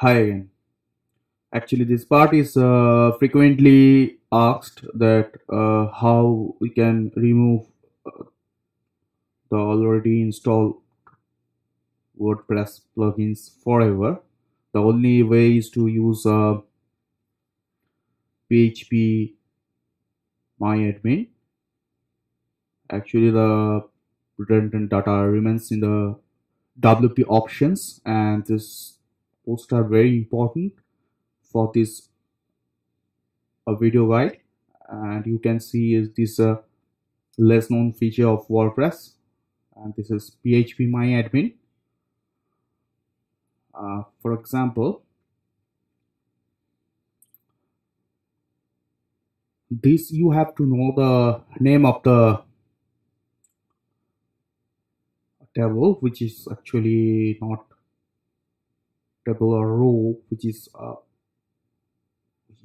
Hi again. Actually, this part is uh, frequently asked that uh, how we can remove uh, the already installed WordPress plugins forever. The only way is to use uh, PHP MyAdmin. Actually, the redundant data remains in the WP options, and this posts are very important for this a video guide. And you can see is this a less known feature of WordPress. And this is PHP my admin. Uh, for example this you have to know the name of the table which is actually not or row which is uh,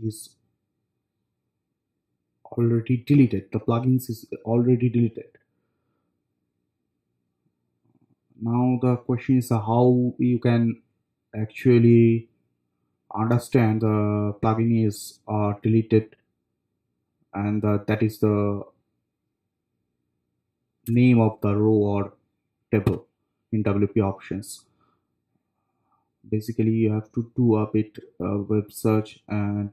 is already deleted. The plugins is already deleted. Now the question is how you can actually understand the plugin is uh, deleted and uh, that is the name of the row or table in WP options basically you have to do a bit uh, web search and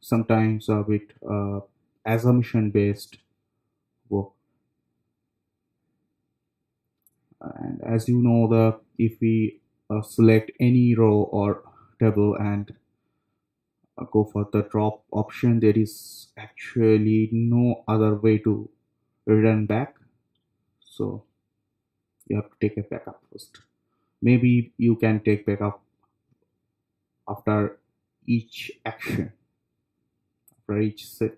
sometimes a bit uh, assumption based work. And as you know the if we uh, select any row or table and uh, go for the drop option there is actually no other way to return back. So you have to take a backup first maybe you can take backup after each action. After each set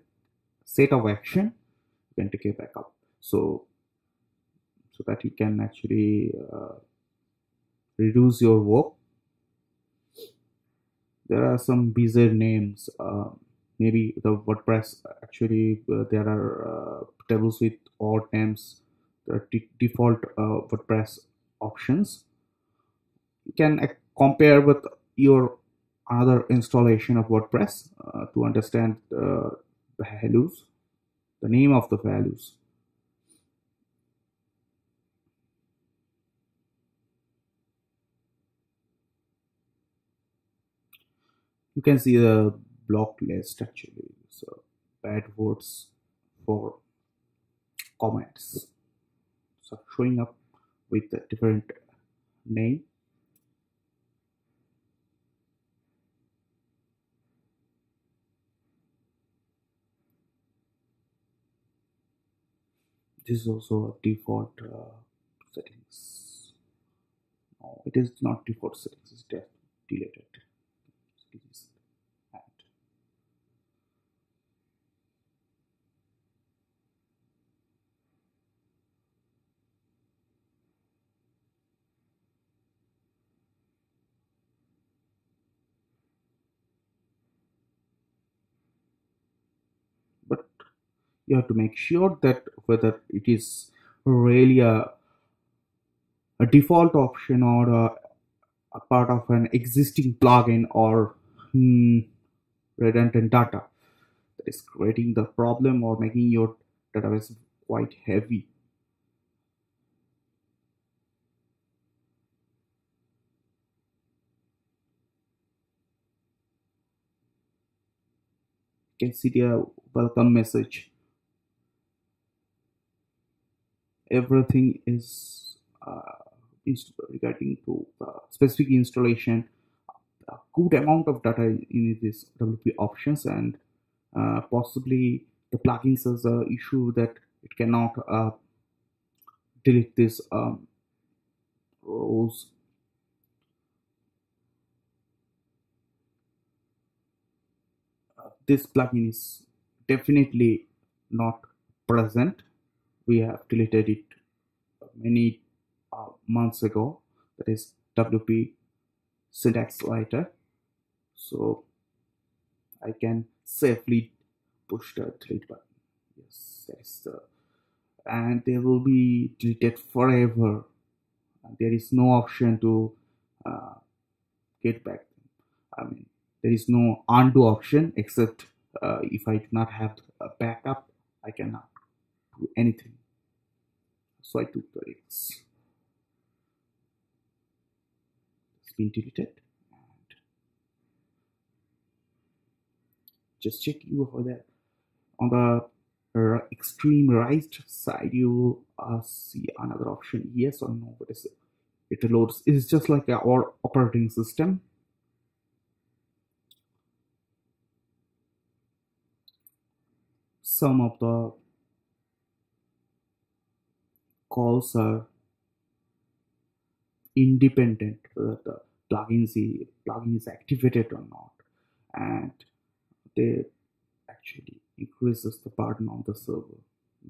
set of action you can take a backup. So so that you can actually uh, reduce your work. There are some bizarre names uh, maybe the wordpress actually uh, there are uh, tables with odd names the default uh, wordpress options can uh, compare with your other installation of WordPress uh, to understand the values, the name of the values. You can see the block list actually. So bad words for comments. So showing up with a different name this is also a default uh, settings. No it is not default settings it's de deleted but you have to make sure that whether it is really a, a default option or a, a, part of an existing plugin or hmm, redundant data that is creating the problem or making your database quite heavy. Can see the welcome message everything is uh, regarding to the specific installation a good amount of data in this WP options and uh, possibly the plugins has a issue that it cannot uh, delete this um, rows this plugin is definitely not present we have deleted it many uh, months ago. That is WP syntax writer. So I can safely push the delete button. Yes that's the and they will be deleted forever. There is no option to uh, get back. I mean, there is no undo option except uh, if I do not have a backup, I cannot do anything. So I took the risk. It's been deleted. And just check you over there on the extreme right side you uh, see another option yes or no what is it it loads it's just like our operating system some of the calls are independent whether the plugin is, plugin is activated or not. And they actually increases the burden on the server.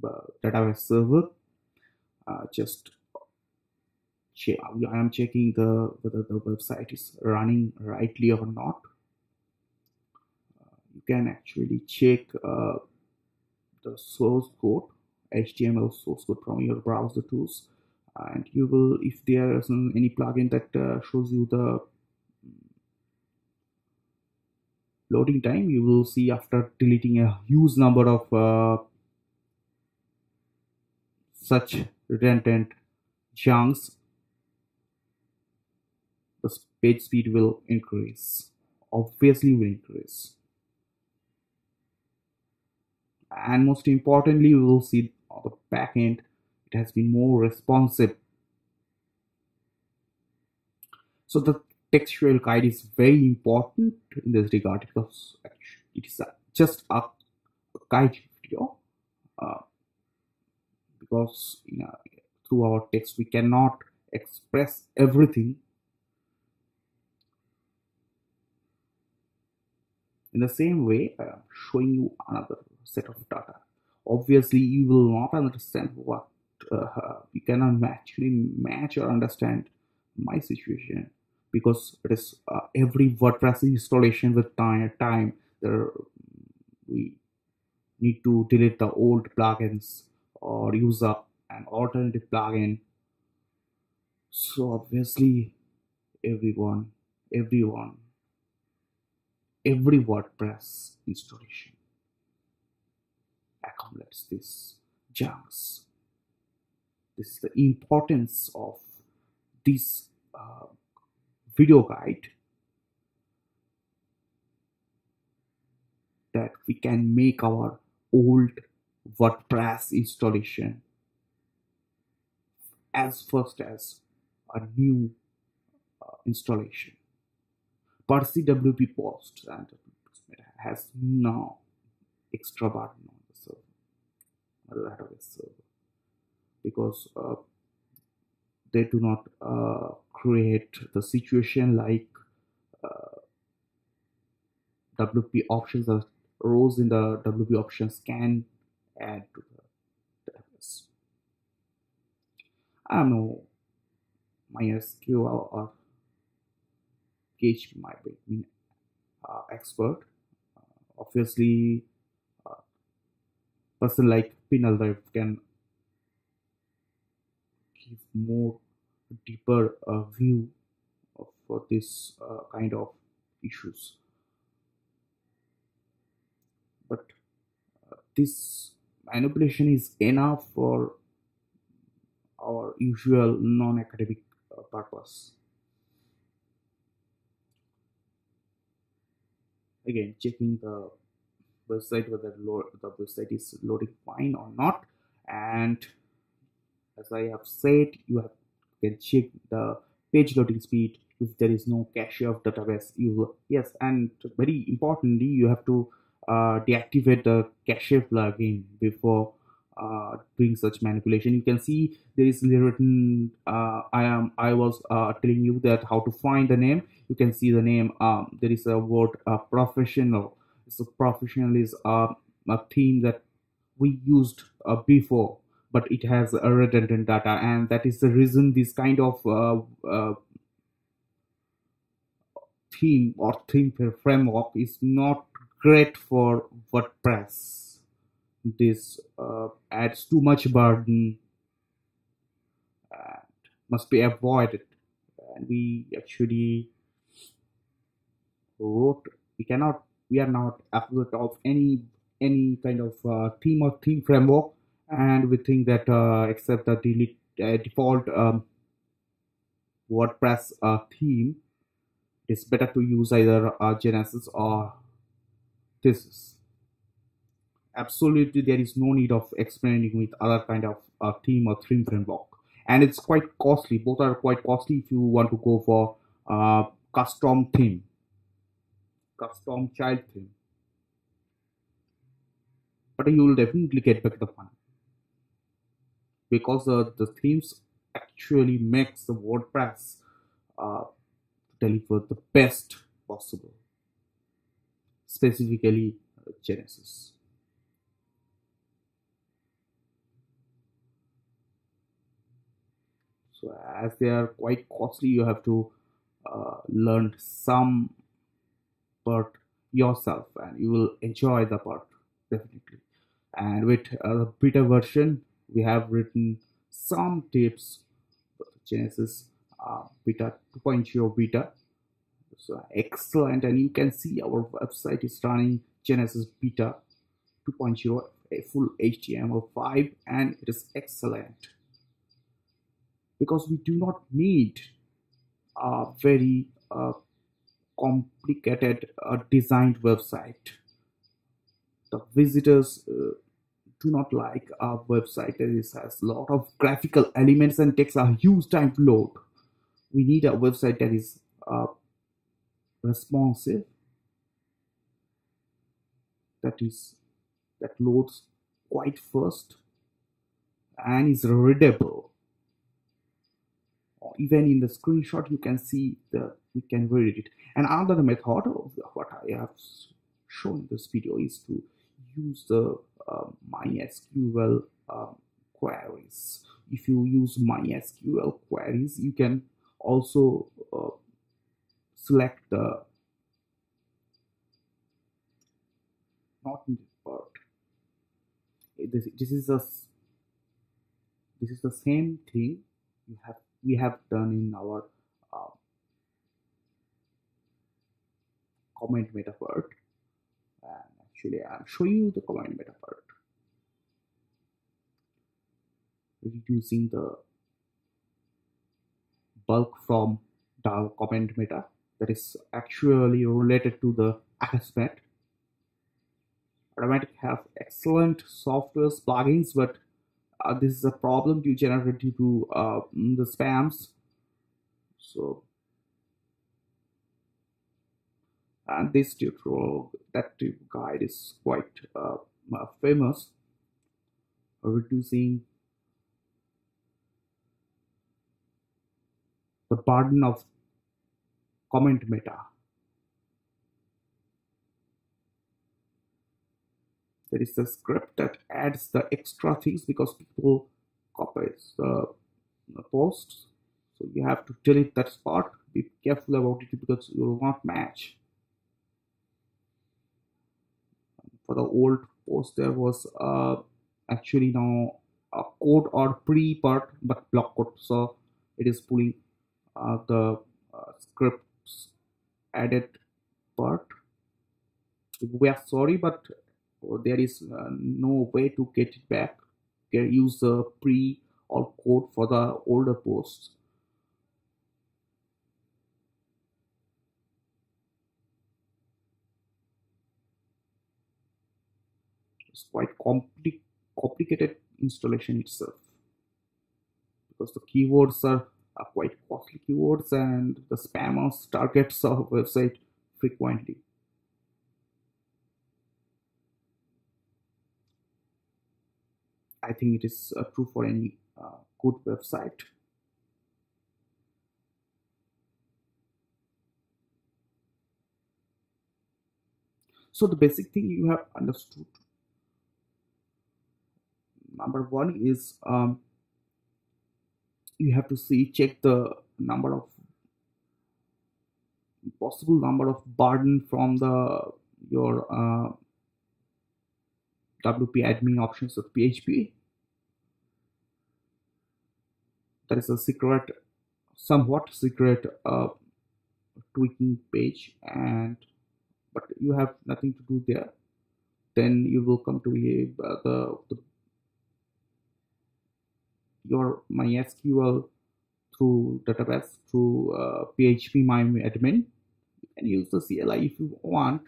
The database server uh, just I am checking the whether the website is running rightly or not. Uh, you can actually check uh, the source code HTML source code from your browser tools. And you will if there is any plugin that uh, shows you the loading time you will see after deleting a huge number of uh, such redundant chunks the page speed will increase. Obviously will increase. And most importantly we will see on the back end it has been more responsive. So the textual guide is very important in this regard because it is just a, guide video uh, because through our text we cannot express everything. In the same way I am showing you another set of data obviously you will not understand what uh, you cannot actually match or understand my situation. Because it is uh, every WordPress installation with time, time there we need to delete the old plugins or use a, an alternative plugin. So obviously everyone everyone every WordPress installation this junks this is the importance of this uh, video guide that we can make our old WordPress installation as first as a new uh, installation. Percy WP post and has no extra button the the database server, because uh, they do not uh, create the situation like uh, WP options or rows in the WP options can add to the database. I know MySQL or PHP might be uh, expert. Uh, obviously, person like Pinal Dave can give more deeper uh, view for this uh, kind of issues. But uh, this manipulation is enough for our usual non-academic uh, purpose. Again checking the website whether the website is loading fine or not. And as I have said you have can check the page loading speed. If there is no cache of database you yes and very importantly you have to uh, deactivate the cache plugin before uh, doing such manipulation. You can see there is written uh, I am I was uh, telling you that how to find the name. You can see the name um, there is a word uh, professional so professional is uh, a theme that we used before but it has a redundant data and that is the reason this kind of uh, uh, theme or theme framework is not great for WordPress. This uh, adds too much burden and must be avoided. And we actually wrote we cannot we are not affiliate of any any kind of uh, theme or theme framework and we think that uh, except the delete, uh, default um, WordPress uh, theme it's better to use either uh, Genesis or Thesis. Absolutely, there is no need of explaining with other kind of uh, theme or theme framework, and it's quite costly. Both are quite costly if you want to go for custom theme, custom child theme. But you will definitely get back the fun because uh, the themes actually makes the WordPress uh, deliver the best possible, specifically uh, Genesis. So as they are quite costly, you have to uh, learn some part yourself and you will enjoy the part definitely. And with the beta version, we have written some tips. For Genesis uh, beta 2.0 beta. So excellent. And you can see our website is running genesis beta 2.0 a full html5 and it is excellent. Because we do not need a very uh, complicated uh, designed website. The visitors uh, do not like our website. That is has a lot of graphical elements and takes a huge time to load. We need a website that is uh, responsive. That is that loads quite fast and is readable even in the screenshot you can see that we can read it. And another method of what i have shown in this video is to use the uh, mysql um, queries. If you use mysql queries you can also uh, select the not in this part this, this is a this is the same thing you have we have done in our uh, comment meta part and actually i'm showing you the comment meta part reducing the bulk from the comment meta that is actually related to the Akismet. Automattic have excellent softwares plugins, but uh, this is a problem due generate due to uh, the spams. So, and this tutorial, that guide is quite uh, famous, reducing the burden of comment meta. There is a script that adds the extra things because people copy the, posts. So you have to delete that spot. Be careful about it because you will not match. For the old post, there was uh, actually now a code or pre part but block code. So it is pulling uh, the uh, scripts added part we are sorry but there is uh, no way to get it back. Can use the pre or code for the older posts. It's quite compli complicated installation itself. Because the keywords are are quite costly keywords and the spammers targets our website frequently. I think it is true for any uh, good website. So the basic thing you have understood. Number one is um, you have to see check the number of possible number of burden from the your uh, WP admin options of PHP. That is a secret, somewhat secret uh, tweaking page and but you have nothing to do there then you will come to here uh, the, the your MySQL through database through uh, PHP MyAdmin. You can use the CLI if you want,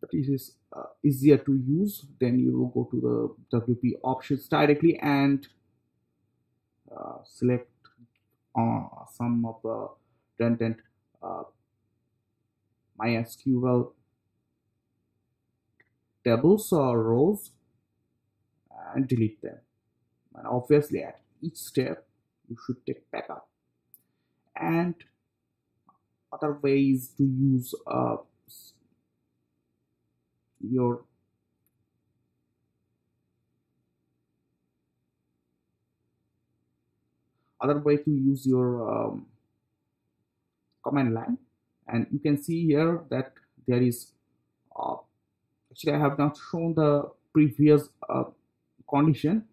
but it is uh, easier to use. Then you will go to the WP options directly and select uh, some of the redundant uh, MySQL tables or rows and delete them. And obviously, at each step, you should take backup. And other ways to use uh, your other way to use your um, command line. And you can see here that there is uh, actually I have not shown the previous uh, condition.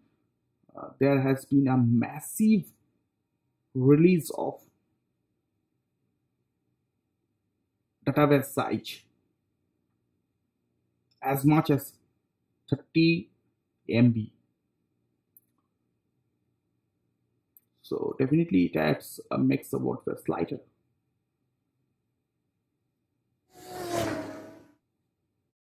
Uh, there has been a massive release of database size as much as 30 MB so definitely it adds a makes the WordPress lighter